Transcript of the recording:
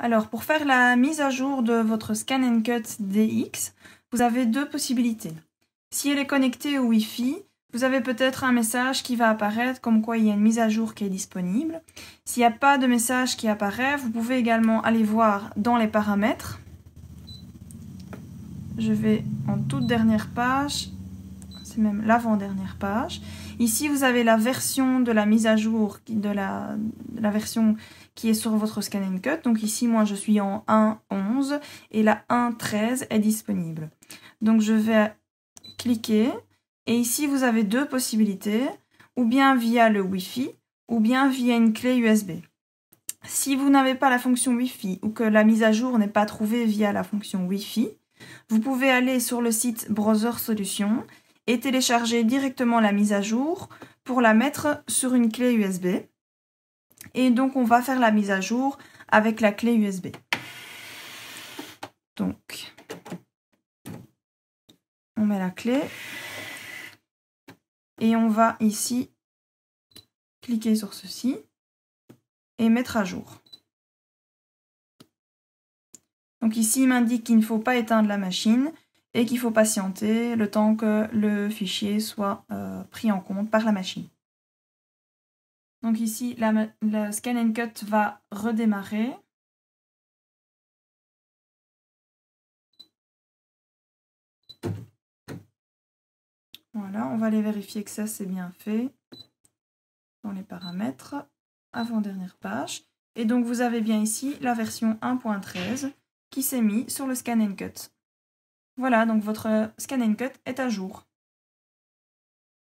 Alors, pour faire la mise à jour de votre Scan Cut DX, vous avez deux possibilités. Si elle est connectée au Wi-Fi, vous avez peut-être un message qui va apparaître comme quoi il y a une mise à jour qui est disponible. S'il n'y a pas de message qui apparaît, vous pouvez également aller voir dans les paramètres. Je vais en toute dernière page, c'est même l'avant-dernière page. Ici, vous avez la version de la mise à jour de la, la version qui est sur votre Scan Cut. Donc ici, moi, je suis en 1.11 et la 1.13 est disponible. Donc je vais cliquer et ici vous avez deux possibilités, ou bien via le Wi-Fi ou bien via une clé USB. Si vous n'avez pas la fonction Wi-Fi ou que la mise à jour n'est pas trouvée via la fonction Wi-Fi, vous pouvez aller sur le site Browser Solutions et télécharger directement la mise à jour pour la mettre sur une clé USB. Et donc, on va faire la mise à jour avec la clé USB. Donc, on met la clé. Et on va ici cliquer sur ceci et mettre à jour. Donc ici, il m'indique qu'il ne faut pas éteindre la machine et qu'il faut patienter le temps que le fichier soit euh, pris en compte par la machine. Donc ici, la, Scan and Cut va redémarrer. Voilà, on va aller vérifier que ça c'est bien fait dans les paramètres, avant-dernière page. Et donc vous avez bien ici la version 1.13 qui s'est mise sur le Scan Cut. Voilà, donc votre Scan and Cut est à jour.